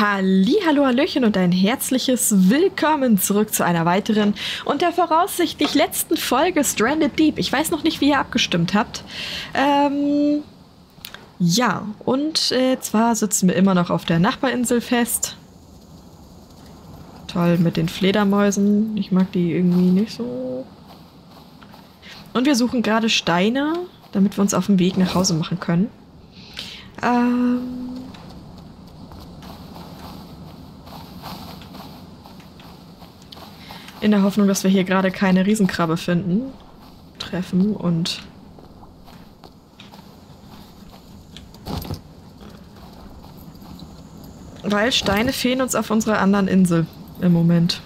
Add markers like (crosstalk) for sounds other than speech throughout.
Hallo, Hallöchen und ein herzliches Willkommen zurück zu einer weiteren und der voraussichtlich letzten Folge Stranded Deep. Ich weiß noch nicht, wie ihr abgestimmt habt. Ähm, ja, und äh, zwar sitzen wir immer noch auf der Nachbarinsel fest. Toll mit den Fledermäusen. Ich mag die irgendwie nicht so. Und wir suchen gerade Steine, damit wir uns auf den Weg nach Hause machen können. Ähm, In der Hoffnung, dass wir hier gerade keine Riesenkrabbe finden, treffen und weil Steine fehlen uns auf unserer anderen Insel im Moment.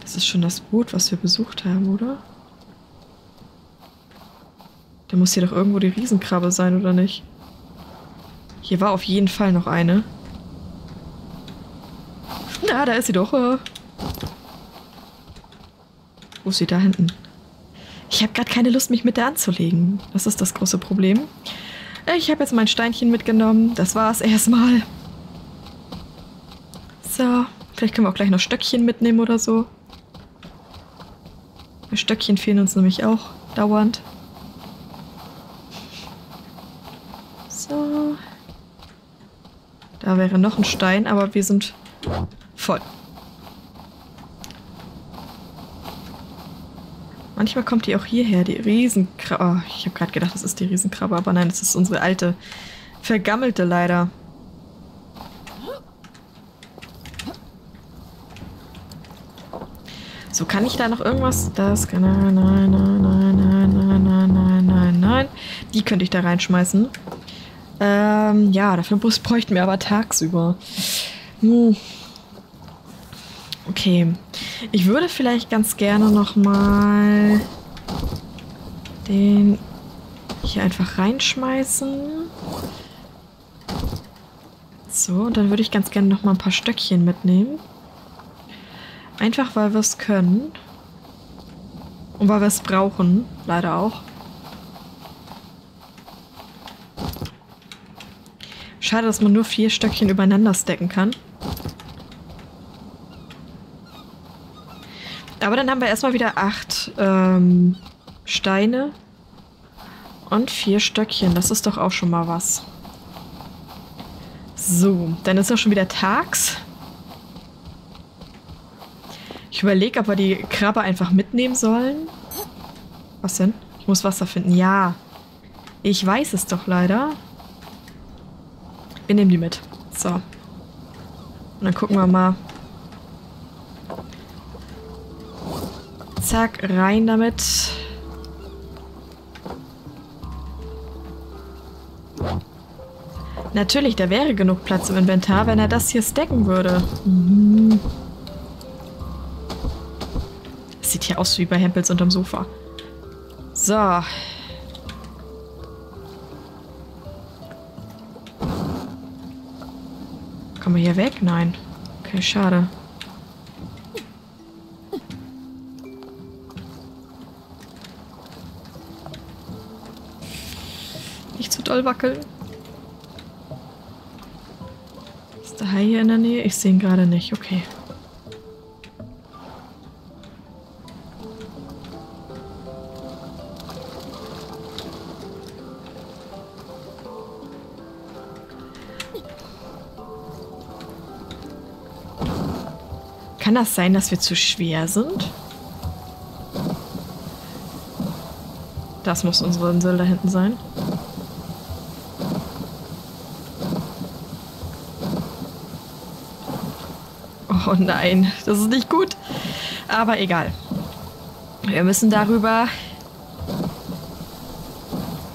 Das ist schon das Boot, was wir besucht haben, oder? Da muss hier doch irgendwo die Riesenkrabbe sein, oder nicht? Hier war auf jeden Fall noch eine. Na, da ist sie doch. Wo ist sie da hinten? Ich habe gerade keine Lust, mich mit der anzulegen. Das ist das große Problem. Ich habe jetzt mein Steinchen mitgenommen. Das war's erstmal. So, vielleicht können wir auch gleich noch Stöckchen mitnehmen oder so. Stöckchen fehlen uns nämlich auch dauernd. So. Da wäre noch ein Stein, aber wir sind voll. Manchmal kommt die auch hierher, die Riesenkrabbe. Oh, ich habe gerade gedacht, das ist die Riesenkrabbe, aber nein, das ist unsere alte, vergammelte leider. So, kann ich da noch irgendwas? Das kann... Nein, nein, nein, nein, nein, nein, nein, nein, nein, nein. Die könnte ich da reinschmeißen. Ähm, ja, dafür bräuchten wir aber tagsüber. Hm. Okay. Ich würde vielleicht ganz gerne nochmal den hier einfach reinschmeißen. So, und dann würde ich ganz gerne nochmal ein paar Stöckchen mitnehmen. Einfach, weil wir es können. Und weil wir es brauchen. Leider auch. Schade, dass man nur vier Stöckchen übereinander stacken kann. Aber dann haben wir erstmal wieder acht ähm, Steine und vier Stöckchen. Das ist doch auch schon mal was. So, dann ist auch schon wieder tags. Ich überlege, ob wir die Krabbe einfach mitnehmen sollen. Was denn? Ich muss Wasser finden. Ja. Ich weiß es doch leider. Wir nehmen die mit. So. Und dann gucken wir mal, Zack, rein damit. Natürlich, da wäre genug Platz im Inventar, wenn er das hier stacken würde. Mhm. sieht hier aus wie bei Hempels unterm Sofa. So. Kommen wir hier weg? Nein. Okay, schade. Doll wackeln. Ist der Hai hier in der Nähe? Ich sehe ihn gerade nicht. Okay. Kann das sein, dass wir zu schwer sind? Das muss unsere Insel da hinten sein. (laughs) Oh nein, das ist nicht gut. Aber egal. Wir müssen darüber...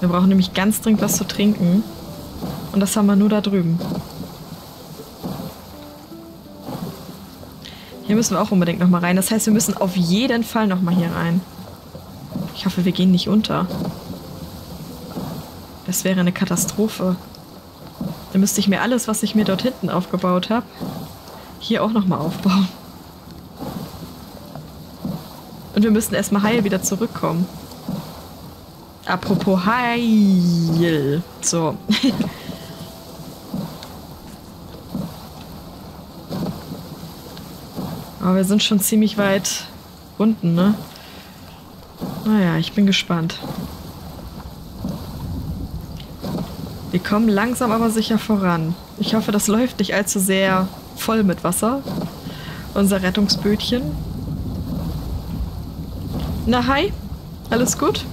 Wir brauchen nämlich ganz dringend was zu trinken. Und das haben wir nur da drüben. Hier müssen wir auch unbedingt nochmal rein. Das heißt, wir müssen auf jeden Fall nochmal hier rein. Ich hoffe, wir gehen nicht unter. Das wäre eine Katastrophe. Dann müsste ich mir alles, was ich mir dort hinten aufgebaut habe, hier auch nochmal aufbauen. Und wir müssen erstmal heil wieder zurückkommen. Apropos heil. So. (laughs) Aber wir sind schon ziemlich weit unten, ne? Naja, ich bin gespannt. Wir kommen langsam aber sicher voran. Ich hoffe, das läuft nicht allzu sehr voll mit Wasser. Unser Rettungsbötchen. Na, hi. Alles gut?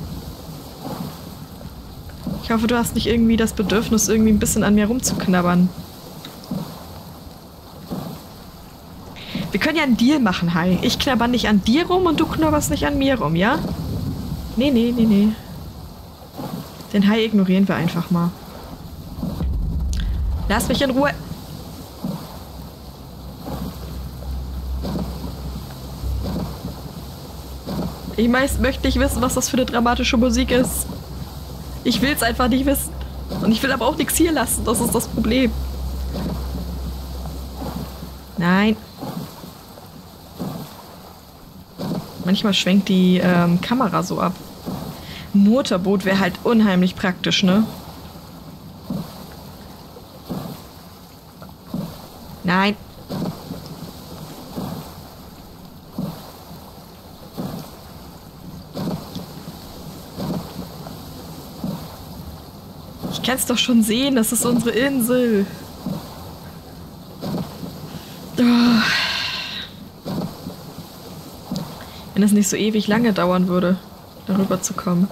Ich hoffe, du hast nicht irgendwie das Bedürfnis, irgendwie ein bisschen an mir rumzuknabbern. Wir können ja einen Deal machen, Hi. Ich knabber nicht an dir rum und du knabberst nicht an mir rum, ja? Nee, nee, nee, nee. Den Hai ignorieren wir einfach mal. Lass mich in Ruhe. Ich meist möchte nicht wissen, was das für eine dramatische Musik ist. Ich will es einfach nicht wissen. Und ich will aber auch nichts hier lassen. Das ist das Problem. Nein. Manchmal schwenkt die ähm, Kamera so ab. Motorboot wäre halt unheimlich praktisch, ne? Nein. Ich kann es doch schon sehen, das ist unsere Insel. Wenn es nicht so ewig lange dauern würde, darüber zu kommen.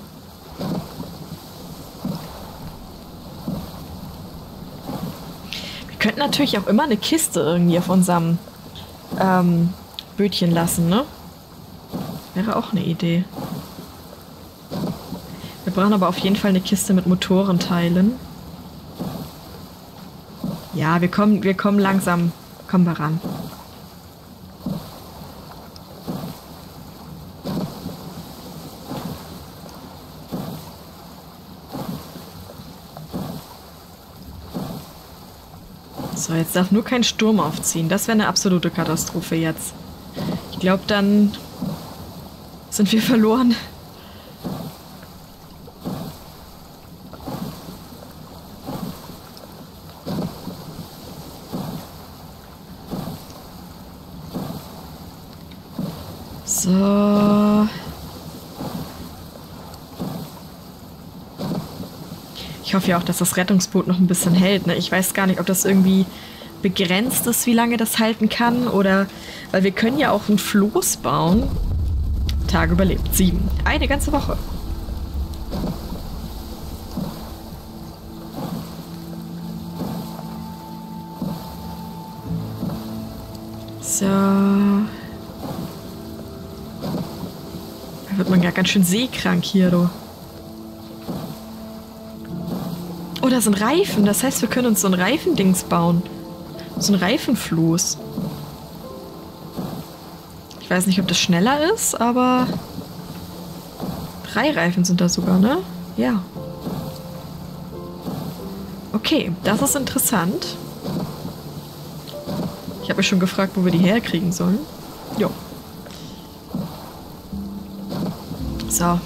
Wir könnten natürlich auch immer eine Kiste irgendwie auf unserem ähm, Bötchen lassen, ne? Wäre auch eine Idee. Wir brauchen aber auf jeden Fall eine Kiste mit Motorenteilen. Ja, wir kommen, wir kommen langsam. Kommen wir ran. So, jetzt darf nur kein Sturm aufziehen. Das wäre eine absolute Katastrophe jetzt. Ich glaube, dann sind wir verloren. So. Ich hoffe ja auch, dass das Rettungsboot noch ein bisschen hält. Ne? Ich weiß gar nicht, ob das irgendwie begrenzt ist, wie lange das halten kann. Oder, weil wir können ja auch ein Floß bauen. Tag überlebt. Sieben. Eine ganze Woche. So. Da wird man ja ganz schön seekrank hier, du. Da sind Reifen. Das heißt, wir können uns so ein Reifendings bauen. So ein Reifenfloß. Ich weiß nicht, ob das schneller ist, aber... Drei Reifen sind da sogar, ne? Ja. Okay, das ist interessant. Ich habe mich schon gefragt, wo wir die herkriegen sollen. Jo. So.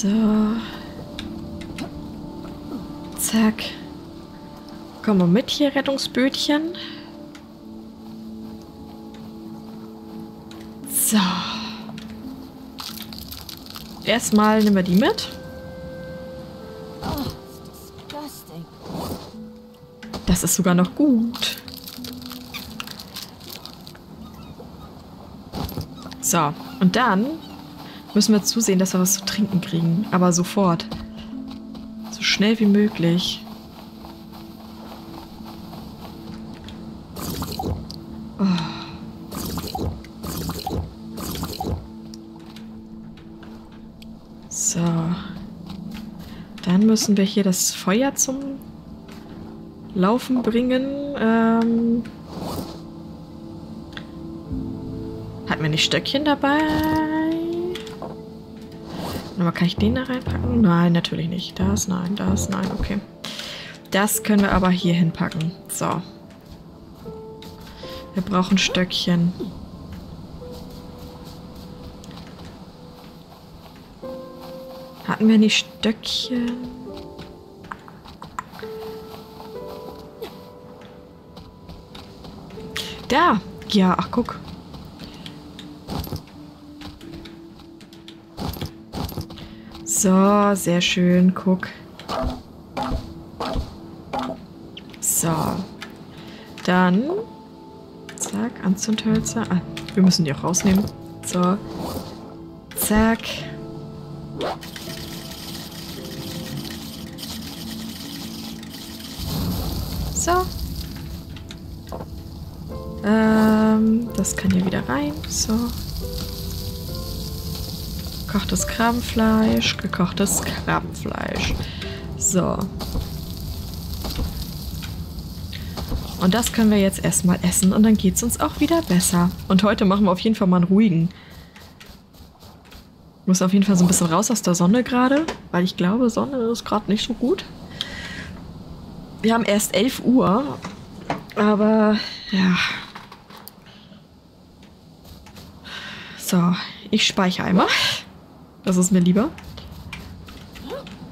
So. Zack. Komm mal mit hier, Rettungsbötchen. So. Erstmal nehmen wir die mit. Das ist sogar noch gut. So, und dann müssen wir zusehen, dass wir was zu trinken kriegen. Aber sofort. So schnell wie möglich. Müssen wir hier das Feuer zum Laufen bringen. Ähm Hat mir nicht Stöckchen dabei? Aber kann ich den da reinpacken? Nein, natürlich nicht. Das, nein, das, nein, okay. Das können wir aber hier hinpacken. So. Wir brauchen Stöckchen. Hatten wir nicht Stöckchen? Da! Ja, ach guck. So, sehr schön. Guck. So. Dann. Zack, Anzündhölzer. Ah, wir müssen die auch rausnehmen. So. Zack. So. Ähm, das kann hier wieder rein. So. Gekochtes Krabbenfleisch, gekochtes Krabbenfleisch. So. Und das können wir jetzt erstmal essen und dann geht es uns auch wieder besser. Und heute machen wir auf jeden Fall mal einen ruhigen. Muss auf jeden Fall so ein bisschen raus aus der Sonne gerade, weil ich glaube, Sonne ist gerade nicht so gut. Wir haben erst 11 Uhr, aber ja. So, ich speichere einmal. Das ist mir lieber.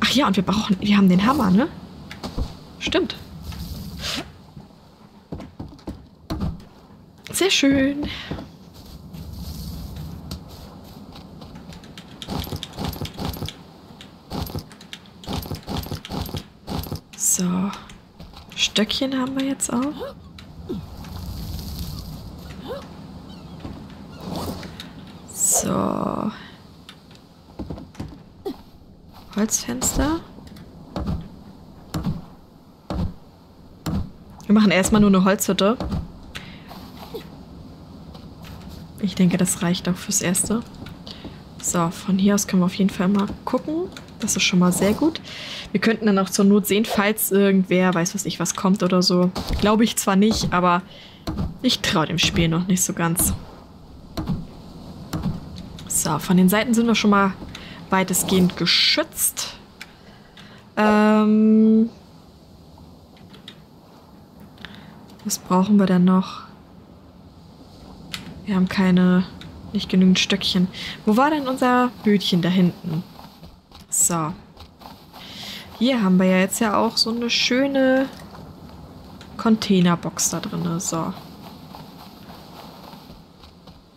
Ach ja, und wir brauchen, wir haben den Hammer, ne? Stimmt. Sehr schön. So. Stöckchen haben wir jetzt auch. So. Holzfenster. Wir machen erstmal nur eine Holzhütte. Ich denke, das reicht auch fürs Erste. So, von hier aus können wir auf jeden Fall mal gucken. Das ist schon mal sehr gut. Wir könnten dann auch zur Not sehen, falls irgendwer weiß, was ich, was kommt oder so. Glaube ich zwar nicht, aber ich traue dem Spiel noch nicht so ganz. So, von den Seiten sind wir schon mal weitestgehend geschützt. Ähm was brauchen wir denn noch? Wir haben keine, nicht genügend Stöckchen. Wo war denn unser Bötchen da hinten? So. Hier haben wir ja jetzt ja auch so eine schöne Containerbox da drin. So.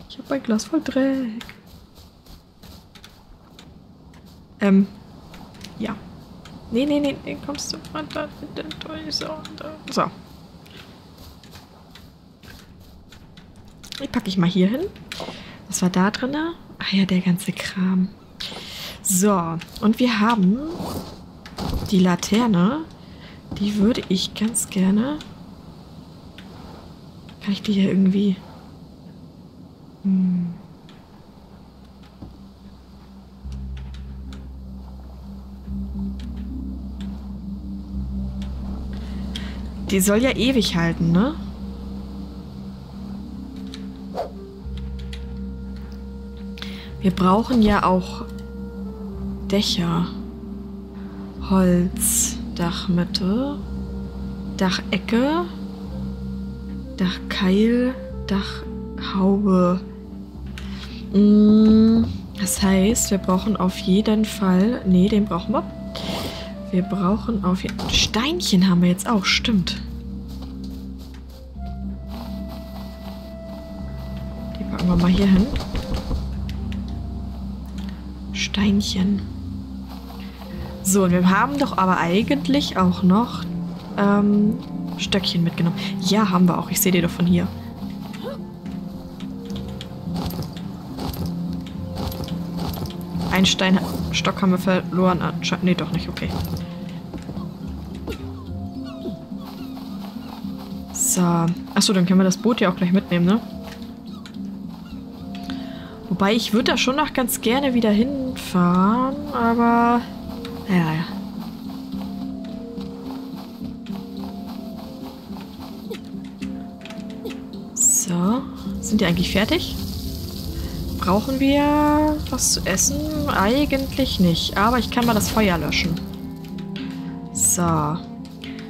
Ich habe ein Glas voll Dreck. Ähm, ja. Nee, nee, nee, nee, kommst du runter mit den So. so. Die packe ich mal hier hin. Was war da drin? Ah ja, der ganze Kram. So, und wir haben die Laterne. Die würde ich ganz gerne... Kann ich die hier irgendwie... Hm. Die soll ja ewig halten, ne? Wir brauchen ja auch Dächer. Holz, Dachmitte, Dachecke, Dachkeil, Dachhaube. Mm, das heißt, wir brauchen auf jeden Fall... Nee, den brauchen wir. Wir brauchen auf jeden Fall... Steinchen haben wir jetzt auch, stimmt. Die packen wir mal hier hin. Steinchen. So, und wir haben doch aber eigentlich auch noch ähm, Stöckchen mitgenommen. Ja, haben wir auch. Ich sehe die doch von hier. Ein Steinstock haben wir verloren. Anscheinend. Nee, doch nicht. Okay. So. Achso, dann können wir das Boot ja auch gleich mitnehmen, ne? Wobei, ich würde da schon noch ganz gerne wieder hinfahren, aber... Ja, ja. So. Sind die eigentlich fertig? Brauchen wir was zu essen? Eigentlich nicht. Aber ich kann mal das Feuer löschen. So.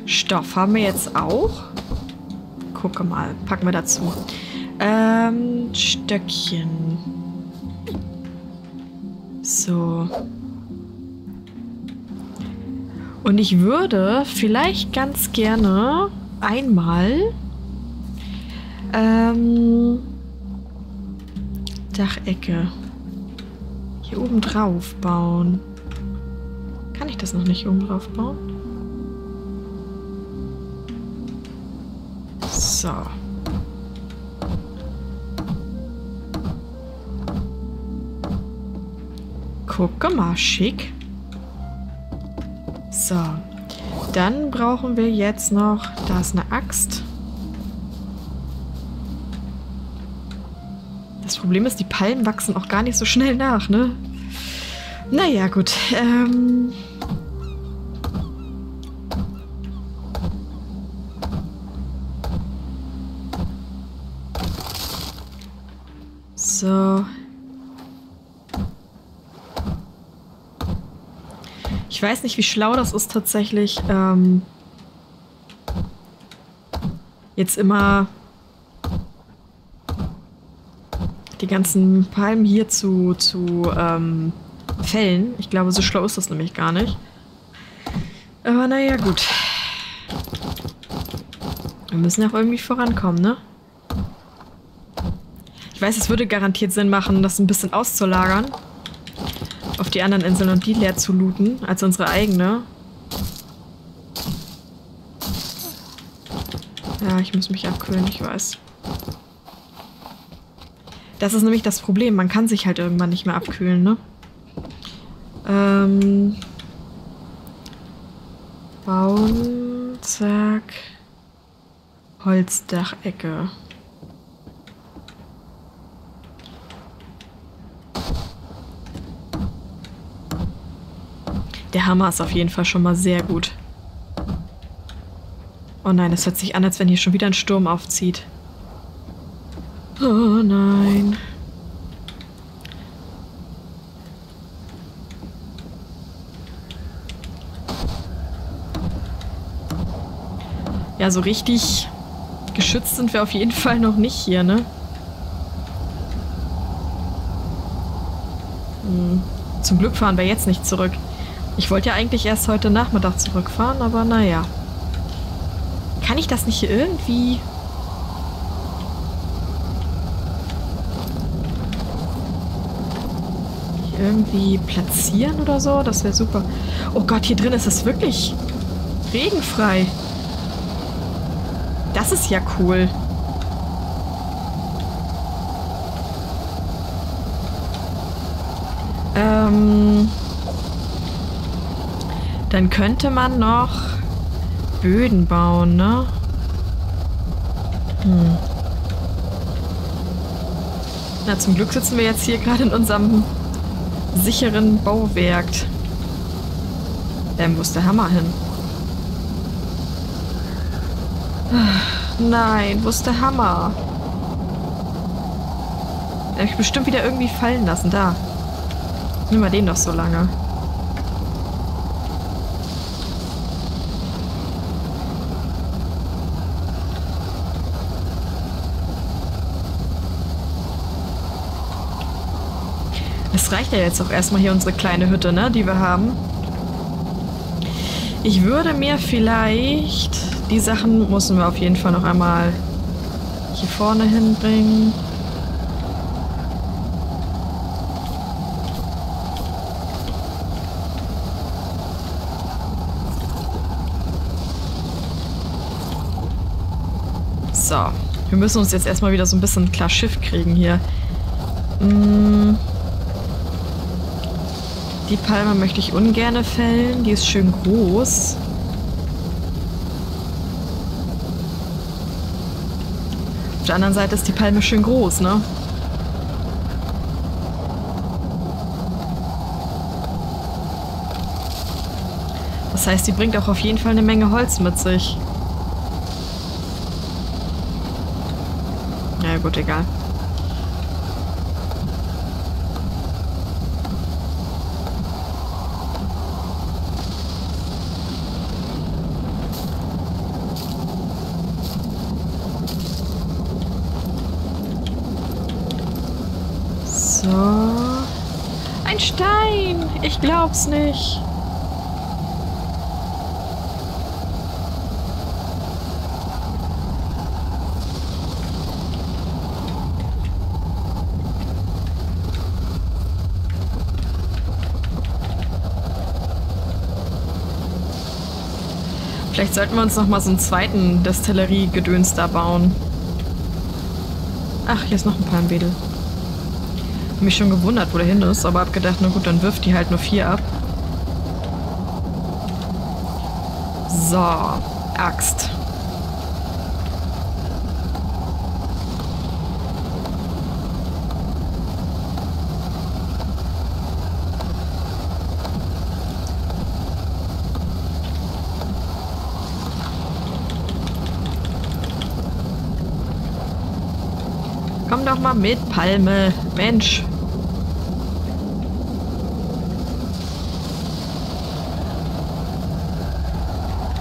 Stoff haben wir jetzt auch. Gucke mal, packen wir dazu. Ähm, Stöckchen. So. Und ich würde vielleicht ganz gerne einmal ähm, Dachecke hier oben drauf bauen. Kann ich das noch nicht oben drauf bauen? So. Gucke mal, schick. So. Dann brauchen wir jetzt noch... Da ist eine Axt. Problem ist, die Palmen wachsen auch gar nicht so schnell nach, ne? Naja, gut. Ähm... So. Ich weiß nicht, wie schlau das ist tatsächlich, ähm, jetzt immer die ganzen Palmen hier zu, zu ähm, fällen. Ich glaube, so schlau ist das nämlich gar nicht. Aber naja, gut. Wir müssen auch irgendwie vorankommen, ne? Ich weiß, es würde garantiert Sinn machen, das ein bisschen auszulagern auf die anderen Inseln und die leer zu looten, als unsere eigene. Ja, ich muss mich abkühlen, ich weiß. Das ist nämlich das Problem. Man kann sich halt irgendwann nicht mehr abkühlen, ne? Ähm. Bauen. Zack. Holzdachecke. Der Hammer ist auf jeden Fall schon mal sehr gut. Oh nein, es hört sich an, als wenn hier schon wieder ein Sturm aufzieht. Oh nein. Ja, so richtig geschützt sind wir auf jeden Fall noch nicht hier, ne? Hm. Zum Glück fahren wir jetzt nicht zurück. Ich wollte ja eigentlich erst heute Nachmittag zurückfahren, aber naja. Kann ich das nicht irgendwie... irgendwie platzieren oder so? Das wäre super. Oh Gott, hier drin ist es wirklich regenfrei. Das ist ja cool. Ähm... Dann könnte man noch Böden bauen, ne? Hm. Na, zum Glück sitzen wir jetzt hier gerade in unserem sicheren Bauwerk. Ähm, wo ist der Hammer hin? Nein, wo ist der Hammer? Den habe ich bestimmt wieder irgendwie fallen lassen. Da. Nimm mal den doch so lange. Reicht ja jetzt auch erstmal hier unsere kleine Hütte, ne, die wir haben. Ich würde mir vielleicht... Die Sachen müssen wir auf jeden Fall noch einmal hier vorne hinbringen. So. Wir müssen uns jetzt erstmal wieder so ein bisschen klar Schiff kriegen hier. Mmh. Die Palme möchte ich ungern fällen. Die ist schön groß. Auf der anderen Seite ist die Palme schön groß, ne? Das heißt, die bringt auch auf jeden Fall eine Menge Holz mit sich. Ja gut, egal. Stein! Ich glaub's nicht. Vielleicht sollten wir uns noch mal so einen zweiten Destillerie-Gedöns da bauen. Ach, hier ist noch ein Palmwedel. Mich schon gewundert, wo der hin ist, aber hab gedacht, na gut, dann wirft die halt nur vier ab. So, Axt. Komm doch mal mit, Palme. Mensch.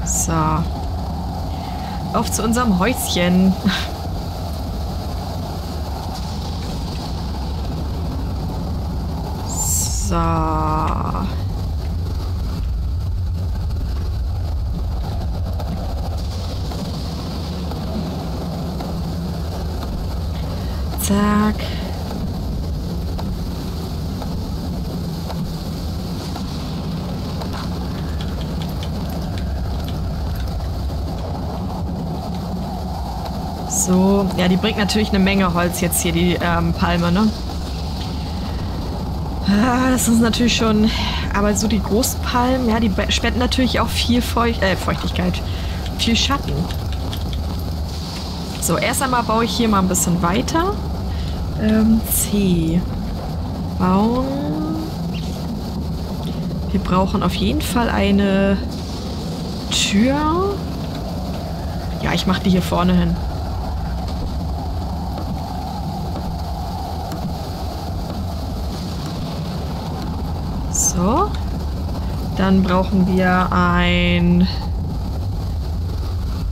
So. Auf zu unserem Häuschen. (laughs) So. Zack. So, ja, die bringt natürlich eine Menge Holz jetzt hier, die ähm, Palme, ne? Ah, das ist natürlich schon... Aber so die großen Palmen, ja, die spenden natürlich auch viel Feucht, äh, Feuchtigkeit. Viel Schatten. So, erst einmal baue ich hier mal ein bisschen weiter. Ähm, C. Bauen. Wir brauchen auf jeden Fall eine Tür. Ja, ich mache die hier vorne hin. So. Dann brauchen wir ein...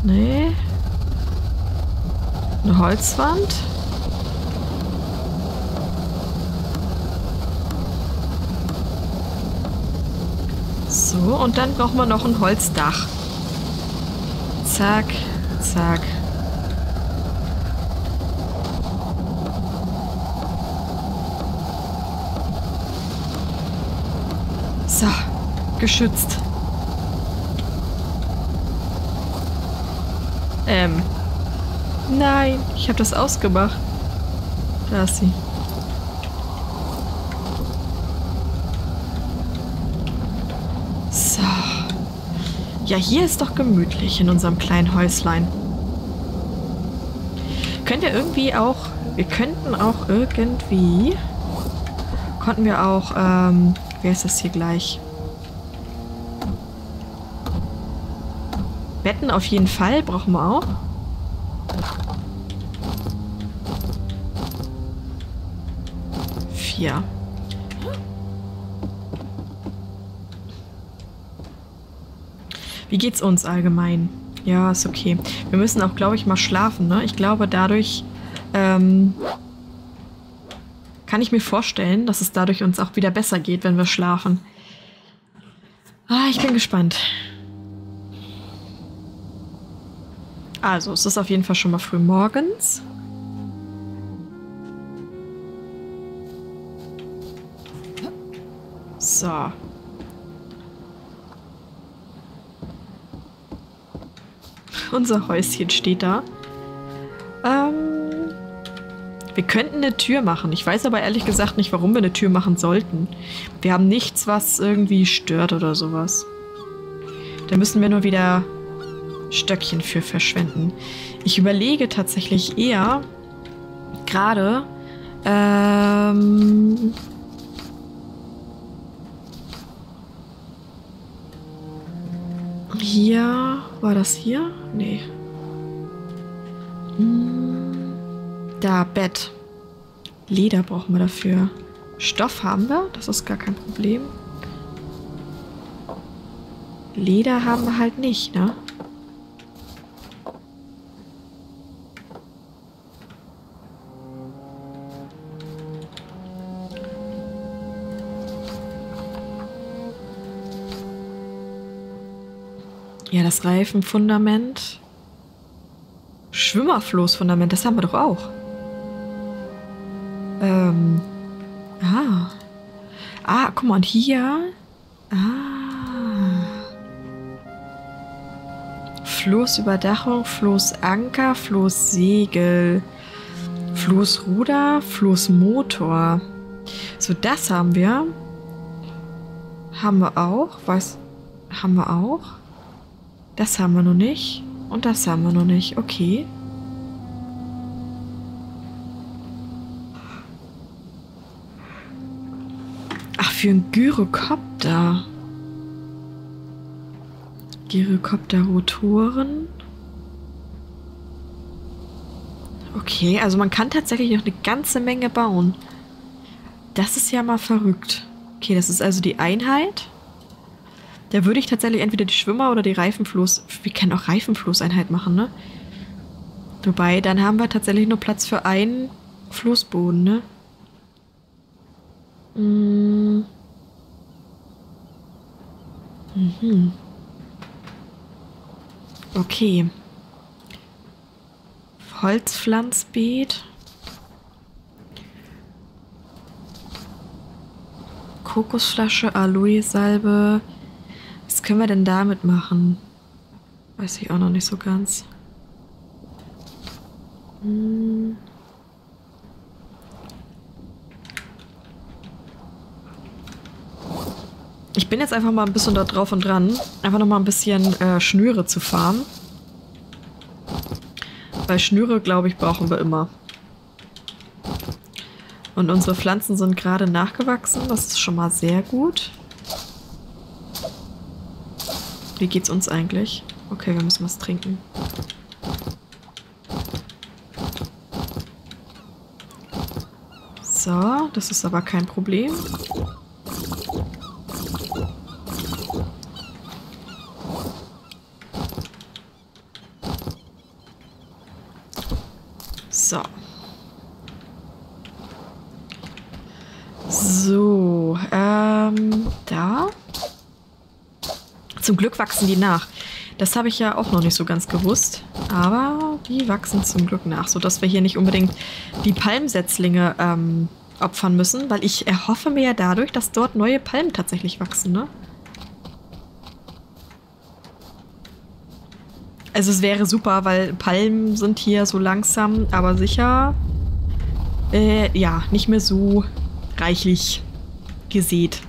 Nee. Eine Holzwand. Und dann brauchen wir noch ein Holzdach. Zack, zack. So, geschützt. Ähm. Nein, ich habe das ausgemacht. Da ist sie. Ja, hier ist doch gemütlich in unserem kleinen Häuslein. Könnt ihr irgendwie auch... Wir könnten auch irgendwie... Konnten wir auch... Ähm, wer ist das hier gleich? Betten auf jeden Fall brauchen wir auch. Vier. Wie geht's uns allgemein? Ja, ist okay. Wir müssen auch, glaube ich, mal schlafen, ne? Ich glaube, dadurch ähm, kann ich mir vorstellen, dass es dadurch uns auch wieder besser geht, wenn wir schlafen. Ah, ich bin gespannt. Also, es ist auf jeden Fall schon mal früh morgens. So. Unser Häuschen steht da. Ähm, wir könnten eine Tür machen. Ich weiß aber ehrlich gesagt nicht, warum wir eine Tür machen sollten. Wir haben nichts, was irgendwie stört oder sowas. Da müssen wir nur wieder Stöckchen für verschwenden. Ich überlege tatsächlich eher gerade, ähm, war das hier? Nee. Hm, da, Bett. Leder brauchen wir dafür. Stoff haben wir, das ist gar kein Problem. Leder haben wir halt nicht, ne? Das Reifenfundament. Schwimmerfloßfundament, das haben wir doch auch. Ähm. Ah. Ah, guck mal, und hier. Ah. Floßüberdachung, Floßanker, Floßsegel, Floßruder, Floßmotor. So, das haben wir. Haben wir auch. Was haben wir auch? Das haben wir noch nicht. Und das haben wir noch nicht. Okay. Ach, für einen Gyrokopter. Gyrokopter-Rotoren. Okay, also man kann tatsächlich noch eine ganze Menge bauen. Das ist ja mal verrückt. Okay, das ist also die Einheit. Da würde ich tatsächlich entweder die Schwimmer oder die Reifenfloß... Wir können auch Reifenfloßeinheit machen, ne? Wobei, dann haben wir tatsächlich nur Platz für einen Floßboden, ne? Mm. Mhm. Okay. Holzpflanzbeet. Kokosflasche, Aloe-Salbe. Was können wir denn damit machen? Weiß ich auch noch nicht so ganz. Hm. Ich bin jetzt einfach mal ein bisschen da drauf und dran, einfach noch mal ein bisschen äh, Schnüre zu farmen. Weil Schnüre, glaube ich, brauchen wir immer. Und unsere Pflanzen sind gerade nachgewachsen. Das ist schon mal sehr gut. Wie geht's uns eigentlich? Okay, wir müssen was trinken. So, das ist aber kein Problem. So. So, ähm, da. Zum Glück wachsen die nach. Das habe ich ja auch noch nicht so ganz gewusst. Aber die wachsen zum Glück nach, sodass wir hier nicht unbedingt die Palmsetzlinge ähm, opfern müssen, weil ich erhoffe mir ja dadurch, dass dort neue Palmen tatsächlich wachsen, ne? Also es wäre super, weil Palmen sind hier so langsam, aber sicher, äh, ja, nicht mehr so reichlich gesät.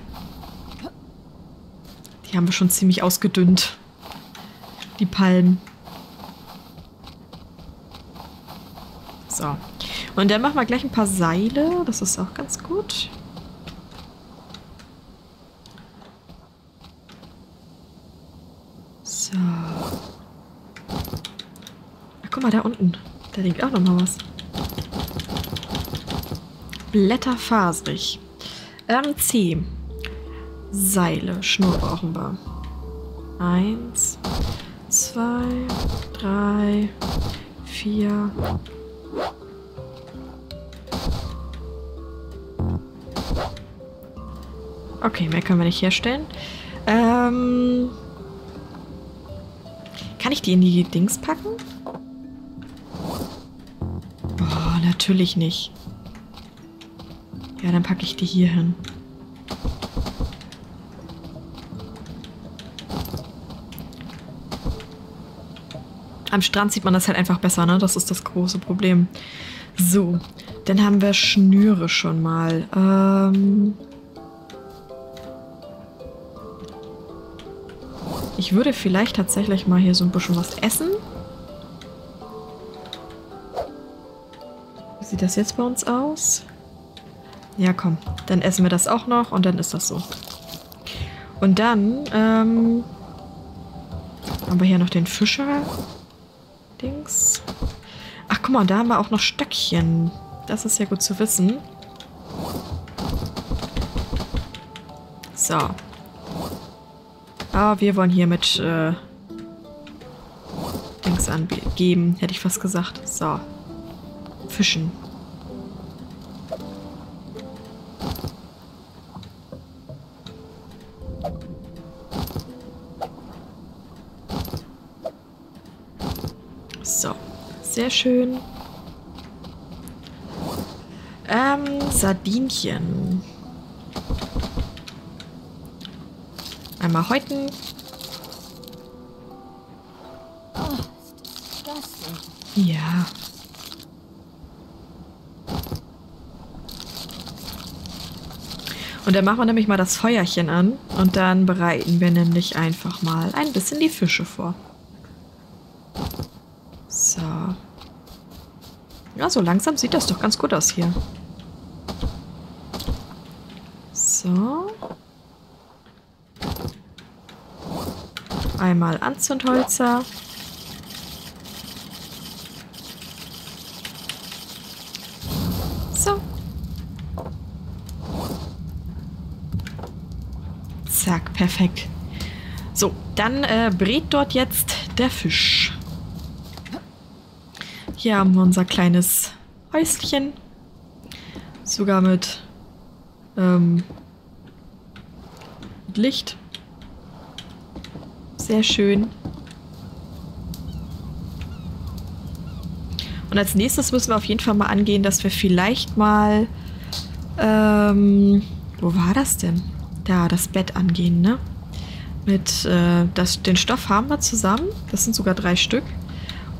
Die haben wir schon ziemlich ausgedünnt. Die Palmen. So. Und dann machen wir gleich ein paar Seile. Das ist auch ganz gut. So. Guck mal, da unten. Da liegt auch noch mal was. Blätterfaserig. Ähm, C. Seile. Schnur brauchen wir. Eins, zwei, drei, vier. Okay, mehr können wir nicht herstellen. Ähm, kann ich die in die Dings packen? natürlich nicht. Ja, dann packe ich die hier hin. Am Strand sieht man das halt einfach besser, ne? Das ist das große Problem. So, dann haben wir Schnüre schon mal. Ähm ich würde vielleicht tatsächlich mal hier so ein bisschen was essen. sieht das jetzt bei uns aus? Ja, komm. Dann essen wir das auch noch und dann ist das so. Und dann ähm, haben wir hier noch den Fischer-Dings. Ach, guck mal, da haben wir auch noch Stöckchen. Das ist ja gut zu wissen. So. Ah, wir wollen hier mit äh, Dings angeben, hätte ich fast gesagt. So. Fischen. Sehr schön. Ähm, Sardinchen. Einmal häuten. Ja. Und dann machen wir nämlich mal das Feuerchen an und dann bereiten wir nämlich einfach mal ein bisschen die Fische vor. So. So langsam sieht das doch ganz gut aus hier. So. Einmal Anzündholzer. So. Zack, perfekt. So, dann äh, brät dort jetzt der Fisch. Hier haben wir unser kleines Häuschen. Sogar mit, ähm, mit Licht. Sehr schön. Und als nächstes müssen wir auf jeden Fall mal angehen, dass wir vielleicht mal... Ähm, wo war das denn? Da, das Bett angehen, ne? Mit, äh, das, den Stoff haben wir zusammen. Das sind sogar drei Stück.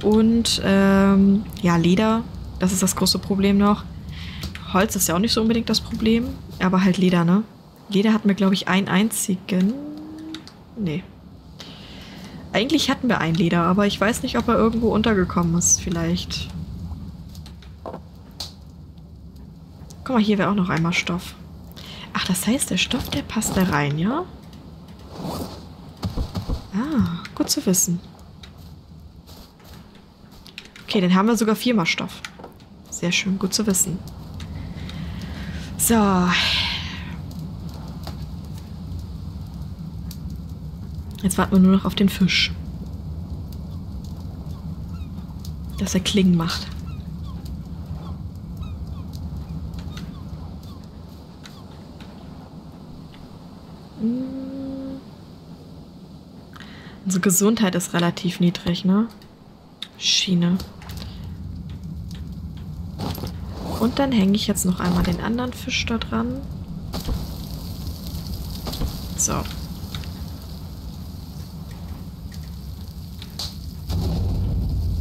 Und ähm, ja, Leder, das ist das große Problem noch. Holz ist ja auch nicht so unbedingt das Problem, aber halt Leder, ne? Leder hatten wir, glaube ich, einen einzigen. Nee. Eigentlich hatten wir ein Leder, aber ich weiß nicht, ob er irgendwo untergekommen ist, vielleicht. Guck mal, hier wäre auch noch einmal Stoff. Ach, das heißt, der Stoff, der passt da rein, ja? Ah, gut zu wissen. Okay, dann haben wir sogar viermal Stoff. Sehr schön, gut zu wissen. So. Jetzt warten wir nur noch auf den Fisch. Dass er Klingen macht. Hm. Unsere Gesundheit ist relativ niedrig, ne? Schiene. Und dann hänge ich jetzt noch einmal den anderen Fisch da dran. So.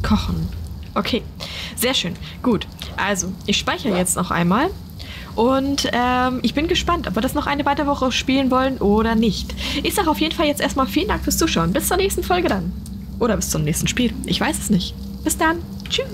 Kochen. Okay, sehr schön. Gut, also ich speichere jetzt noch einmal. Und ähm, ich bin gespannt, ob wir das noch eine weitere Woche spielen wollen oder nicht. Ich sage auf jeden Fall jetzt erstmal vielen Dank fürs Zuschauen. Bis zur nächsten Folge dann. Oder bis zum nächsten Spiel. Ich weiß es nicht. Bis dann. Tschüss.